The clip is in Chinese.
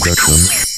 Production.